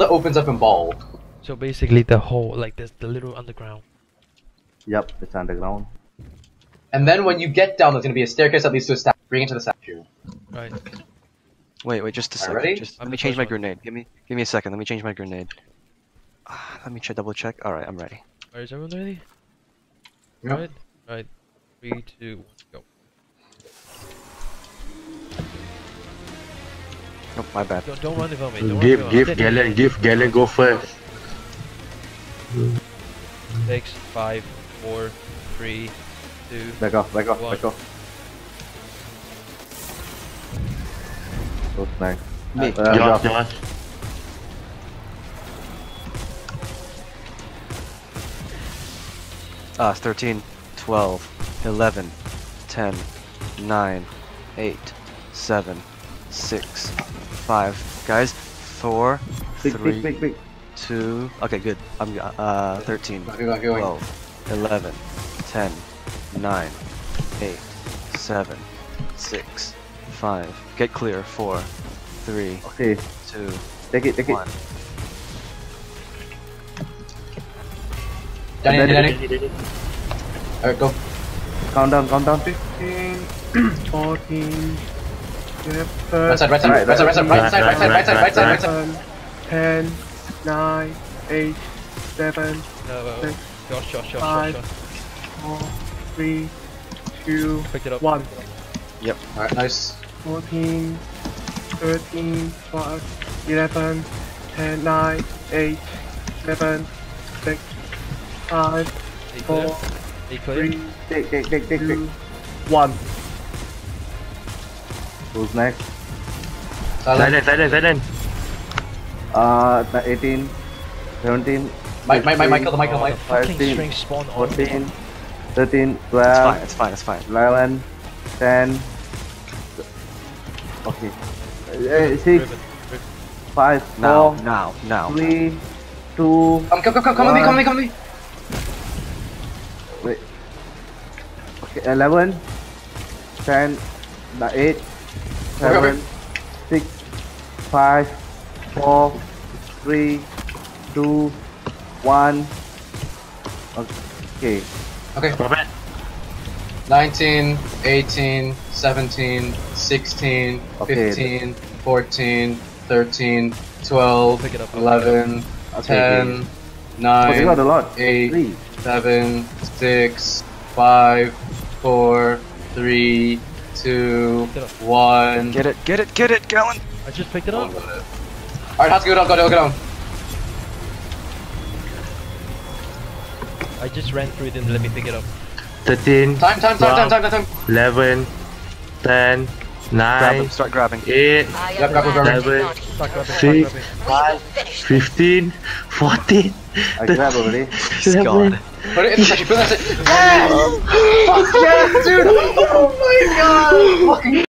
that opens up in ball. So basically the whole, like there's the little underground. Yep, it's underground. And then when you get down, there's gonna be a staircase that leads to a statue. Bring it to the statue. Right. Wait, wait, just a Alright, second. ready? Just let me change my one. grenade. Give me, give me a second. Let me change my grenade. Ah, let me check, double check. All right, I'm ready. Alright, is everyone ready? Yep. Right. Right. Three, two, one, go. Oh, my bad. Don't, don't run in front of me. Don't Give, give in front of me. Galen, give Galen go first. Six, five, four, three, two. Back off, back off, One. back off. Looks nice. Me. Uh, Josh, Josh. Josh. Uh, 13, 12, 11, 10, 9, 8, 7, 6, five. Guys, four, big, three, big, big, two. Okay, good. I'm uh, 13, 12, 11, 10, 9, 8, 7, 6, 5. Get clear. 4, 3, okay. 2, take it, take 1. It. Done it, done it. Alright, go. Countdown, countdown. 15, 14, Yep. Uh, right side, right side, right, right side, right side, right side, right side, right side, right side, right side. Ten, nine, eight, seven, six, five, four, three, two, one. Yep. All right, nice. Fourteen, thirteen, twelve, eleven, ten, nine, eight, seven, six, five, four, three, two, one. Who's next? Silent. Silent, silent, silent. Uh, the 18, 17, Mike, Mike, Mike, Michael, the Michael, the Mike. fucking 13, string spawn 14, 13, It's fine. It's fine. It's fine. 11, 10. Okay. Uh, 6, 5, Now, 4, now, now. 3, 2, Come, come, come, come, come with me, come with me, come with me. wait. Okay, 11, 10, the 8, 7, 6, 5, 4, 3, 2, 1. Okay. Okay. Prophet. 19, 18, 17, 16, Okay. 15, 14, 13, 12, Pick it up. 11, Okay. 10, Oh, they got a 9, lot. 8, 3. 7, 6, 5, 4, 3, 2, 1. Get it. Get it. Get it, Galen. I just picked it up. Alright, have to go down, go down, go down. I just ran through it and let me pick it up. 13, Time, time, time, time, time, time, time. 11, 10, Grab 9, them. Start grabbing. 8, Grab, grab, grab, grab. 7, Start grabbing, start Six. grabbing. 15, 14, I grab already. Please, God. Put it in the statue, put it in. Yes! Fuck yes, dude! Oh my god! Fucking